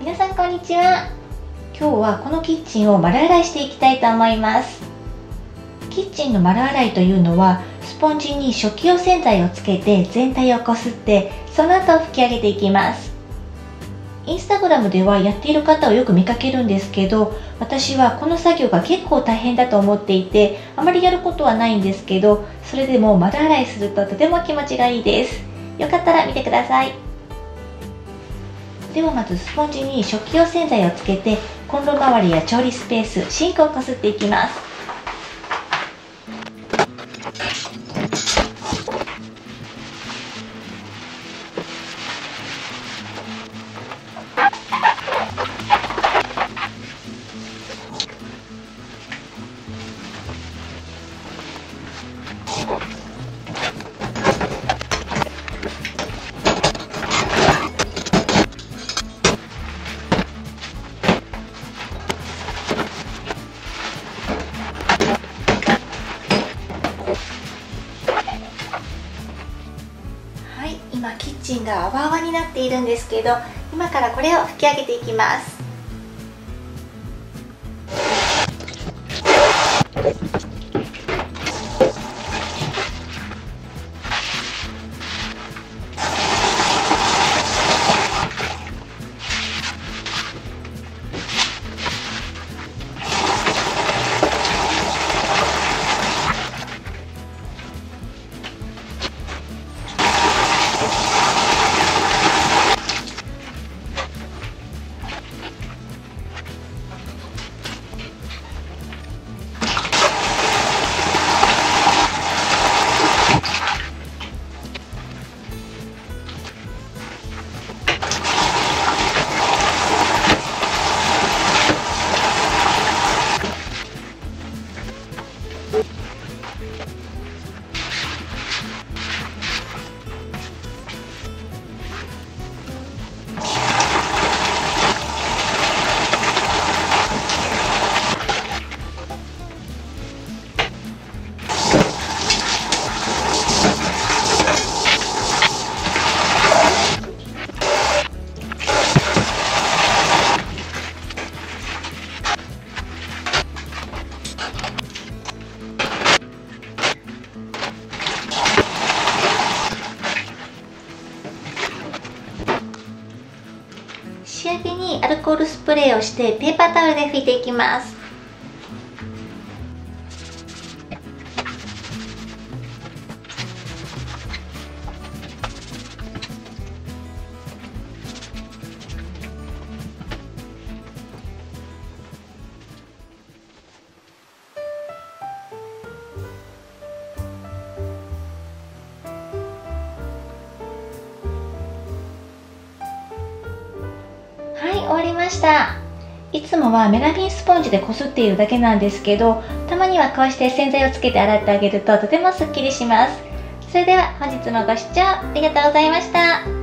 皆さんこんにちは。今日はこのキッチンを丸洗いしていきたいと思います。キッチンの丸洗いというのはスポンジに食器用洗剤をつけて全体をこすってその後拭き上げていきます。インスタグラムではやっている方をよく見かけるんですけど私はこの作業が結構大変だと思っていてあまりやることはないんですけどそれでも丸洗いするととても気持ちがいいです。よかったら見てください。ではまずスポンジに食器用洗剤をつけてコンロ周りや調理スペースシンクをこすっていきます。チンが泡泡になっているんですけど今からこれを拭き上げていきます。仕上げにアルコールスプレーをしてペーパータオルで拭いていきます。終わりました。いつもはメラミンスポンジでこすっているだけなんですけどたまにはこうして洗剤をつけて洗ってあげるととてもすっきりします。それでは本日もご視聴ありがとうございました。